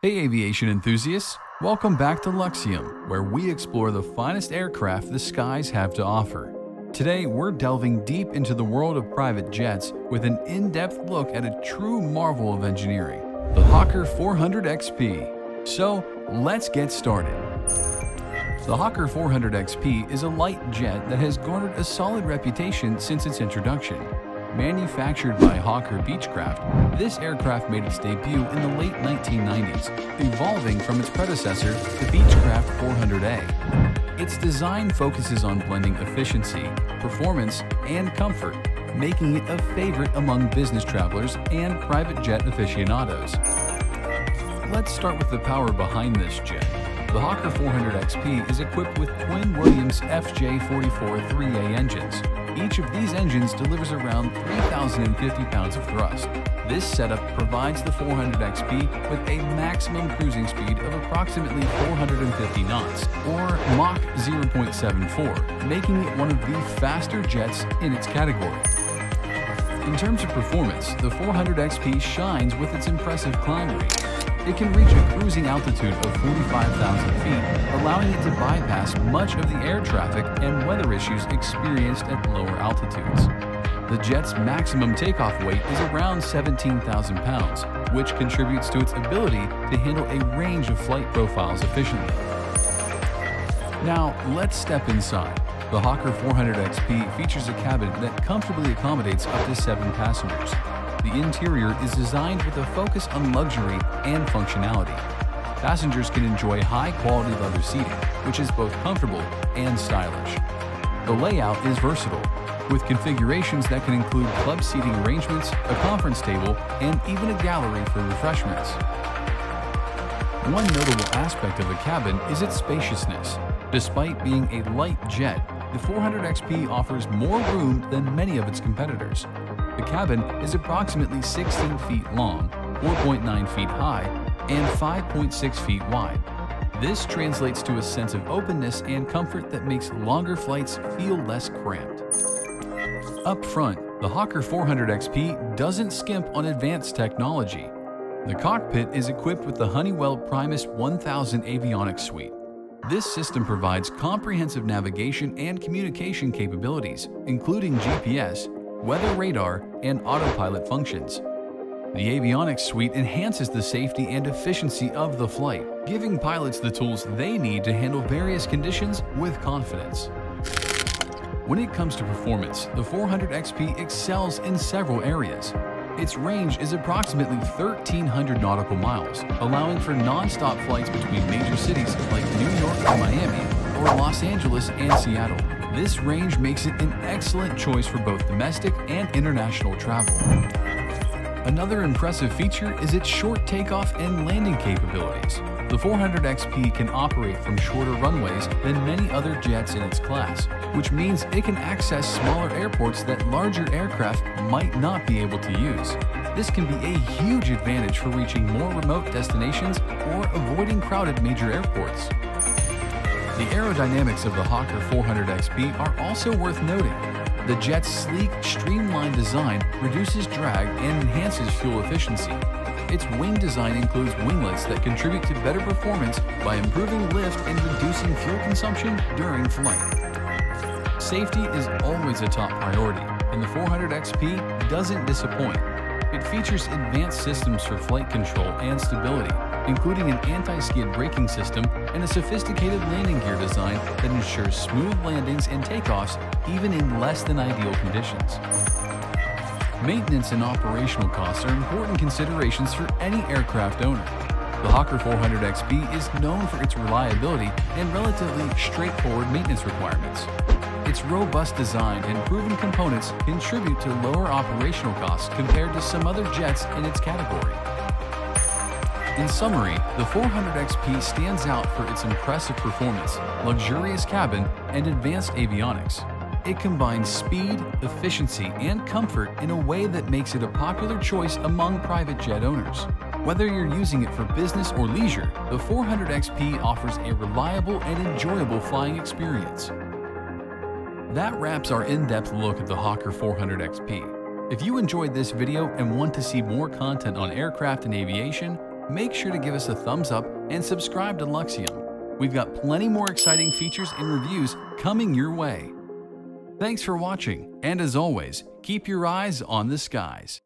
Hey aviation enthusiasts, welcome back to Luxium, where we explore the finest aircraft the skies have to offer. Today, we're delving deep into the world of private jets with an in-depth look at a true marvel of engineering, the Hawker 400 XP. So, let's get started. The Hawker 400 XP is a light jet that has garnered a solid reputation since its introduction. Manufactured by Hawker Beechcraft, this aircraft made its debut in the late 1990s, evolving from its predecessor, the Beechcraft 400A. Its design focuses on blending efficiency, performance, and comfort, making it a favorite among business travelers and private jet aficionados. Let's start with the power behind this jet. The Hawker 400 XP is equipped with twin Williams FJ44 3A engines, each of these engines delivers around 3,050 pounds of thrust. This setup provides the 400XP with a maximum cruising speed of approximately 450 knots, or Mach 0.74, making it one of the faster jets in its category. In terms of performance, the 400XP shines with its impressive climb rate. It can reach a cruising altitude of 45,000 feet, allowing it to bypass much of the air traffic and weather issues experienced at lower altitudes. The jet's maximum takeoff weight is around 17,000 pounds, which contributes to its ability to handle a range of flight profiles efficiently. Now, let's step inside. The Hawker 400 XP features a cabin that comfortably accommodates up to seven passengers, the interior is designed with a focus on luxury and functionality. Passengers can enjoy high-quality leather seating, which is both comfortable and stylish. The layout is versatile, with configurations that can include club seating arrangements, a conference table, and even a gallery for refreshments. One notable aspect of the cabin is its spaciousness. Despite being a light jet, the 400XP offers more room than many of its competitors, the cabin is approximately 16 feet long, 4.9 feet high, and 5.6 feet wide. This translates to a sense of openness and comfort that makes longer flights feel less cramped. Up front, the Hawker 400 XP doesn't skimp on advanced technology. The cockpit is equipped with the Honeywell Primus 1000 avionics suite. This system provides comprehensive navigation and communication capabilities, including GPS, weather radar, and autopilot functions. The avionics suite enhances the safety and efficiency of the flight, giving pilots the tools they need to handle various conditions with confidence. When it comes to performance, the 400 XP excels in several areas. Its range is approximately 1,300 nautical miles, allowing for non-stop flights between major cities like New York and Miami or Los Angeles and Seattle. This range makes it an excellent choice for both domestic and international travel. Another impressive feature is its short takeoff and landing capabilities. The 400 XP can operate from shorter runways than many other jets in its class, which means it can access smaller airports that larger aircraft might not be able to use. This can be a huge advantage for reaching more remote destinations or avoiding crowded major airports. The aerodynamics of the Hawker 400 XP are also worth noting. The jet's sleek, streamlined design reduces drag and enhances fuel efficiency. Its wing design includes winglets that contribute to better performance by improving lift and reducing fuel consumption during flight. Safety is always a top priority, and the 400 XP doesn't disappoint. It features advanced systems for flight control and stability, including an anti-skid braking system and a sophisticated landing gear design that ensures smooth landings and takeoffs even in less than ideal conditions. Maintenance and operational costs are important considerations for any aircraft owner. The Hawker 400 XP is known for its reliability and relatively straightforward maintenance requirements. Its robust design and proven components contribute to lower operational costs compared to some other jets in its category. In summary, the 400 XP stands out for its impressive performance, luxurious cabin, and advanced avionics. It combines speed, efficiency, and comfort in a way that makes it a popular choice among private jet owners. Whether you're using it for business or leisure, the 400 XP offers a reliable and enjoyable flying experience. That wraps our in-depth look at the Hawker 400 XP. If you enjoyed this video and want to see more content on aircraft and aviation, make sure to give us a thumbs up and subscribe to Luxium. We've got plenty more exciting features and reviews coming your way. Thanks for watching, and as always, keep your eyes on the skies.